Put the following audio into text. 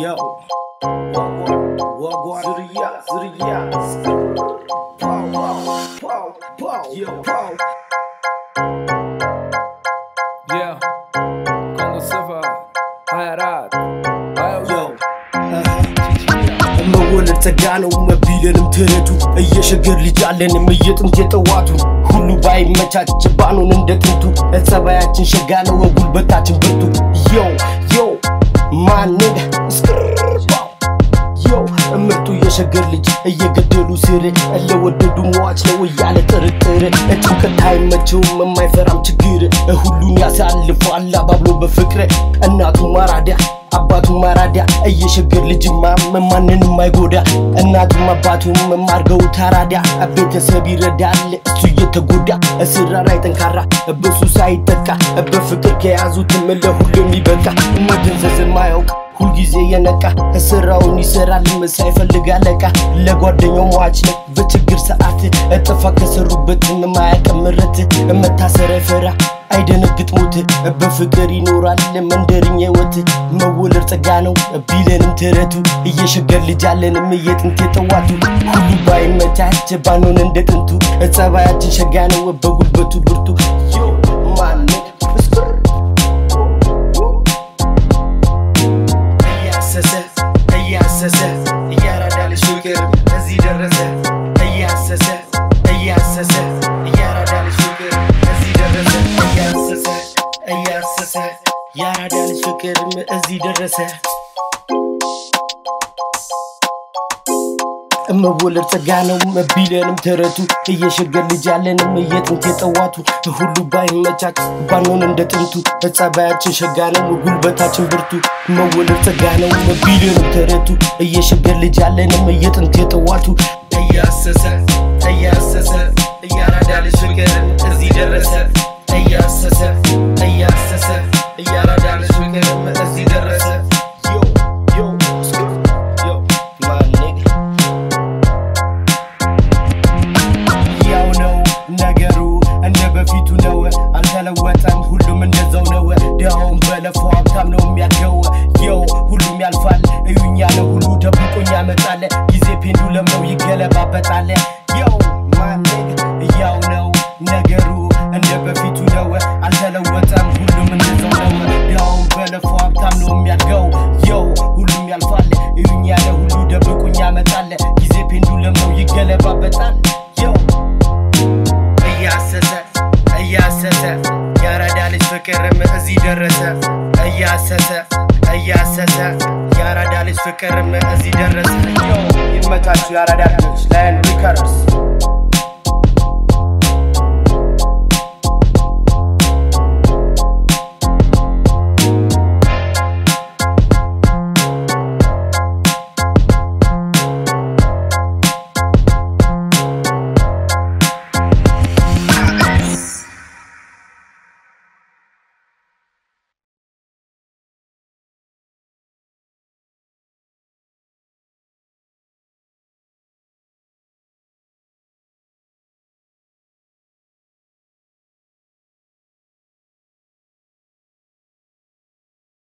Yo, wagwan, zuriya, zuriya, pow, pow, pow, pow, yo, pow. Yeah, Congo Silva, Hayrat, Yo, መወለድ ጸጋ ነው መቢለንም ትረቱ እየሸገር ልጅ አለንም እየጥንት የጠዋቱ ሁሉ ባይመቻች ባኑን እንደ ጥንቱ ጸባያችን ሸጋ ነው ጉልበታችን ብርቱ ዮ ዮ እምርቱ የሸገር ልጅ እየገደሉ ስር ለወደዱ ሟች ነው እያለ ጥርጥር። ጭንቀት አይመቸውም የማይፈራም ችግር። ሁሉን ያሳልፈዋል አባብሎ በፍቅር። እናቱ ማራዳ አባቱ ማራዳ። እየሸገር ልጅማ ማንንም አይጎዳ። እናቱም አባቱም ማርገው ታራዳ። ቤተሰብ ይረዳል እሱ እየተጎዳ። እስራ ጠንካራ በሱ ሳይጠቃ በፍቅር ከያዙትም ለሁሉም ይበቃ። መደንዘዝ ማያውቅ ሁልጊዜ የነቃ ስራውን ይሰራል ሳይፈልግ አለቃ ለጓደኛው ሟች። በችግር ሰዓት እጥፋ ከሰሩበት ማያቀምረት መታሰር አይፈራ አይደነግጥ ሞት በፍቅር ይኖራል መንደርኛ ህይወት መወለድ ጸጋ ነው ቢለንም ተረቱ። እየሸገር ልጅ አለንም የጥንት የጠዋቱ። ሁሉ ባይመቻች ባንሆን እንደ ጥንቱ። ጸባያችን ሸጋ ነው በጉልበቱ ብርቱ እያሰሰ እያራዳ ፍቅር እዚህ ደረሰ። እያሰሰ እያሰሰ እያራዳ ፍቅር እዚህ ደረሰ። እያሰሰ እያሰሰ ያራዳ ልጅ እዚህ ደረሰ መወለድ ጸጋ ነው ቢለንም ተረቱ እየሸገር ልጅ ያለንም የጥንት የጠዋቱ ሁሉ ባይመቻች ባንሆን እንደ ጥንቱ ጸባያችን ሸጋ ነው ጉልበታችን ብርቱ መወለድ ጸጋ ነው ቢለንም ተረቱ እየሸገር ልጅ ያለንም የጥንት የጠዋቱ ድሃውን በለፈው ሀብታም ነው የሚያድገው። የው ሁሉም ያልፋል። እዩኛ ነው ሁሉ ደብቆኝ ያመጣለ ጊዜ ፔንዱለም ነው ይገለባበጣል። የው ማኔግ ያው ነው ነገሩ። እንደ በፊቱ ነው አልተለወጠም። ሁሉም እንደዛው ነው። ድሃውን በለፈው ሀብታም ነው የሚያድገው። የው ሁሉም ያልፋል። እዩኛ ነው ሁሉ ደብቆኝ ያመጣለ ጊዜ ፔንዱለም ነው ይገለባበጣል። የው እያሰሰ እያሰሰ ያራዳ ልጅ ፍቅርም እዚህ ደረሰ እያሰሰ እያሰሰ። ያራዳ ልጅ ፍቅርም እዚህ ደረሰ። Yo ይመቻችሁ ያራዳ ልጆች Lion Records